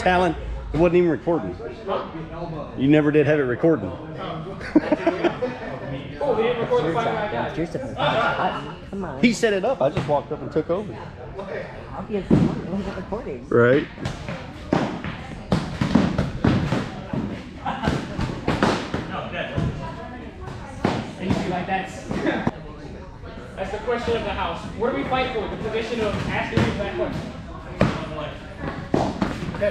talent. It wasn't even recording. You never did have it recording. He set it up. I just walked up and took over. Right. That's. That's the question of the house. What do we fight for? The position of asking you that question. So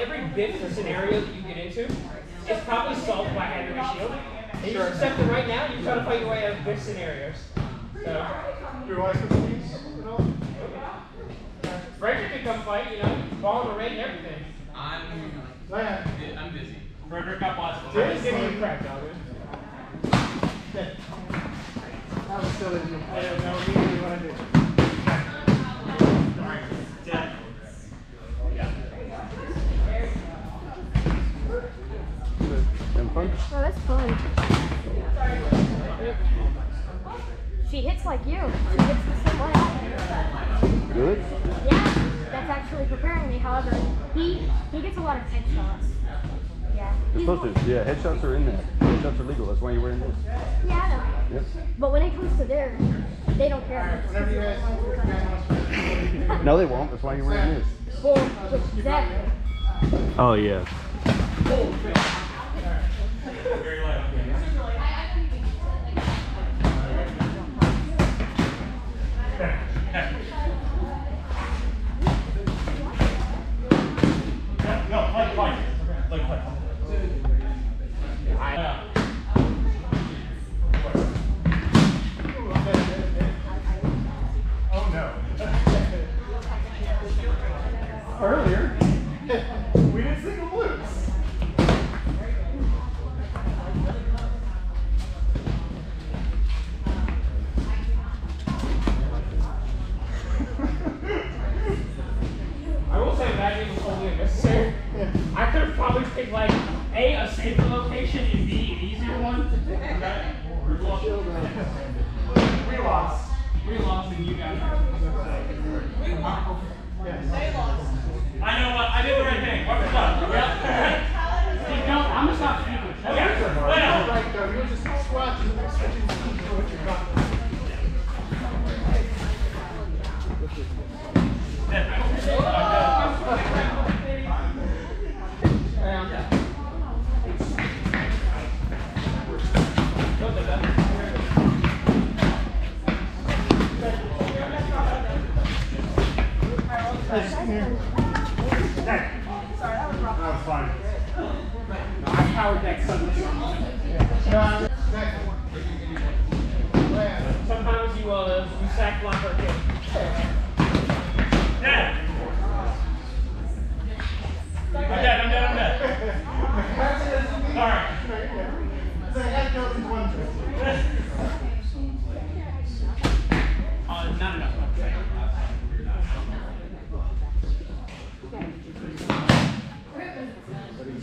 every bit or scenario that you get into is probably solved by a shield. And you accept it right now, you try to fight your way out of big scenarios. So Your wife is please, you know? Frederick could come fight, you know, ball in the ring and everything. I'm Land. I'm busy. Frederick got lots of I'm just giving you crap, dog. That was silly. of you. I don't know what you want Good. Yeah, that's actually preparing me. However, he he gets a lot of headshots. Yeah. You're supposed to. Yeah, headshots are in there. Headshots are legal. That's why you're wearing this. Yeah, I know. Yep. But when it comes to there, they don't care. Whenever you guys, you guys want to No, they won't. That's why you're wearing this. Well, with Zach, Oh yeah. I know what, I did the right thing. What was up? Yep. I'm gonna stop Sometimes you uh you sack block our kid. Yeah. I'm dead, I'm dead, I'm dead. Alright. So that goes in one twist. Uh, not enough.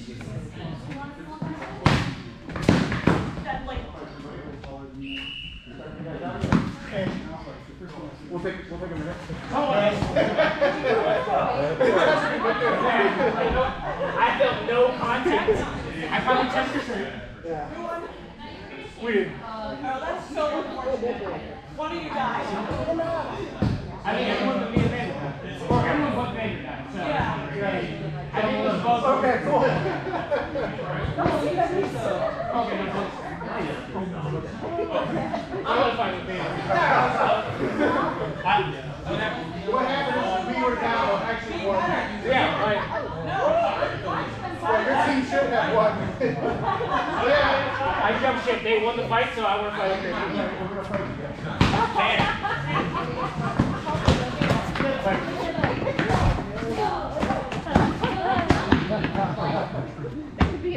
We'll take, we'll take a minute. I felt no contact. I finally touched your shirt. Weird. I think everyone but me and Amanda. Or everyone but Amanda died. So, yeah. I think it was both. Okay, cool. Okay, no, no. I'm gonna with Amanda. I- What happened is we were down, actually. Yeah, right. Well, your team should have won. Yeah. I jumped ship. They won the fight, so I want to fight We're gonna fight again.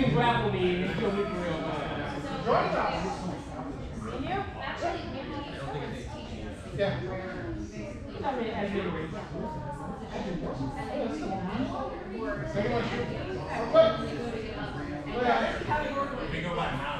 can grapple me and you'll make me real good. Join us. Yeah. I mean, as you read. Second one, shoot. Quick. Look at it. We go by amount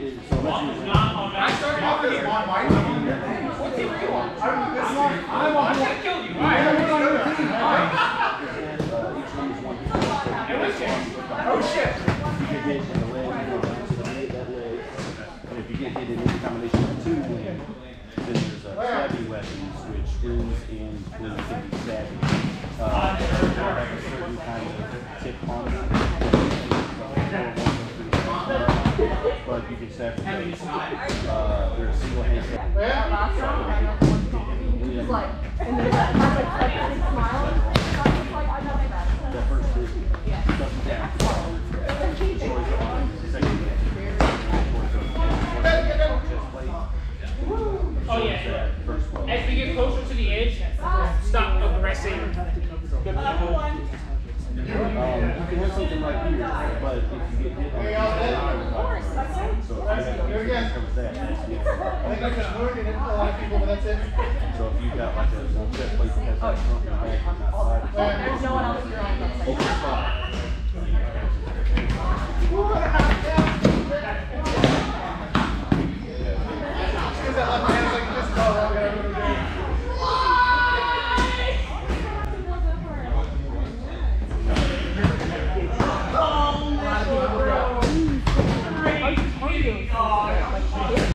is- so let's use. I started over here. What team are you on? I'm on. I'm gonna kill you. Alright. Uh, each one is one. And which team? Oh shit! You get hit in the leg, you go down to the leg, that leg. And if you get hit in any combination of two, then then there's uh, stabbing weapons, which is in when it can be stabbing. Uh, they have a certain kind of tip on it. But you can stab from both. Uh, they're a single hand stab. Yeah? He's like, and then that perfect, like, big smile. So I'm just like, I know that. The first hit shuts it down. Destroys the arm. Second hit. Chest plate. Oh, yeah. That first blow. As we get closer to the edge, stop aggressing the. Um, you can have something right here, but if you get hit on the Hey, y'all chest, did? so if you have Do I think I just learned it, a lot of people, but that's it. So if you've got like a a chest plate that has that front and back and that side, There's no one else here on that side. open spot.